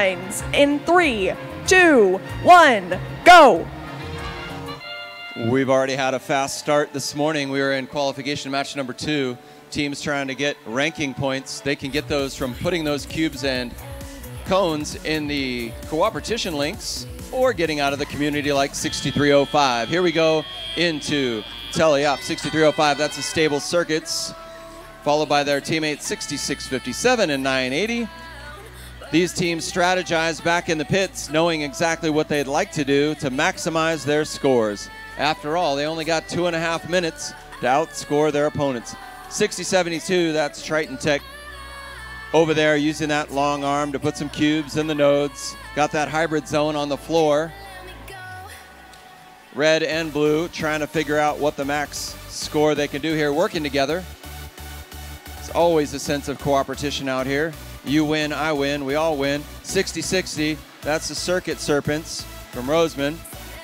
in three, two, one, go. We've already had a fast start this morning. We were in qualification match number two. Teams trying to get ranking points. They can get those from putting those cubes and cones in the cooperation links or getting out of the community like 6305. Here we go into Teleop 6305. That's a stable circuits, followed by their teammates 6657 and 980. These teams strategize back in the pits, knowing exactly what they'd like to do to maximize their scores. After all, they only got two and a half minutes to outscore their opponents. 60-72, that's Triton Tech over there using that long arm to put some cubes in the nodes. Got that hybrid zone on the floor. Red and blue trying to figure out what the max score they can do here, working together. It's always a sense of cooperation out here. You win, I win, we all win. 60-60, that's the Circuit Serpents from Rosamond.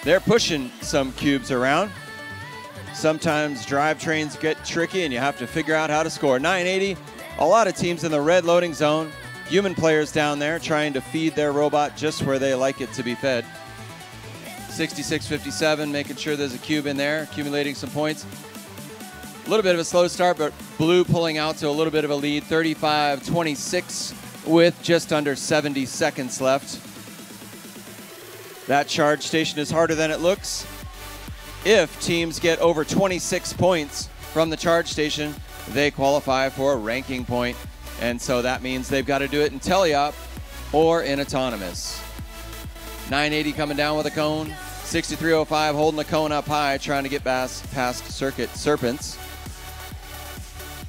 They're pushing some cubes around. Sometimes drivetrains get tricky and you have to figure out how to score. 980, a lot of teams in the red loading zone. Human players down there trying to feed their robot just where they like it to be fed. 66-57, making sure there's a cube in there, accumulating some points. A little bit of a slow start, but blue pulling out to a little bit of a lead, 35-26 with just under 70 seconds left. That charge station is harder than it looks. If teams get over 26 points from the charge station, they qualify for a ranking point. And so that means they've got to do it in Teleop or in Autonomous. 980 coming down with a cone. 6305 holding the cone up high, trying to get past, past Circuit Serpents.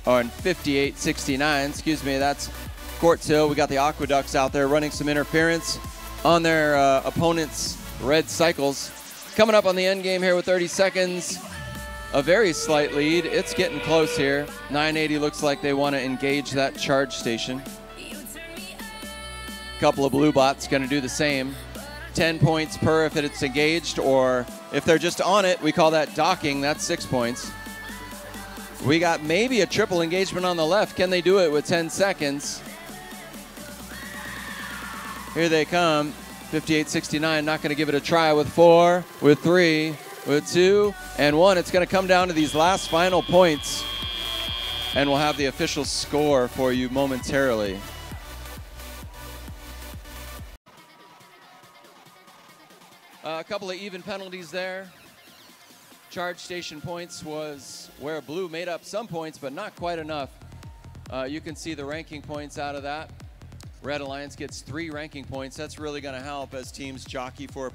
On 5869, excuse me, that's Quartz Hill. We got the Aqueducts out there running some interference on their uh, opponent's red cycles. Coming up on the end game here with 30 seconds. A very slight lead. It's getting close here. 980 looks like they want to engage that charge station. A couple of blue bots going to do the same. 10 points per if it's engaged, or if they're just on it, we call that docking. That's six points. We got maybe a triple engagement on the left. Can they do it with 10 seconds? Here they come. 58-69, not going to give it a try with four, with three, with two, and one. It's going to come down to these last final points, and we'll have the official score for you momentarily. Uh, a couple of even penalties there. Charge station points was where blue made up some points, but not quite enough. Uh, you can see the ranking points out of that. Red Alliance gets three ranking points. That's really going to help as teams jockey for